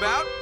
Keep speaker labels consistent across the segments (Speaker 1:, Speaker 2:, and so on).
Speaker 1: about?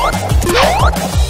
Speaker 2: What?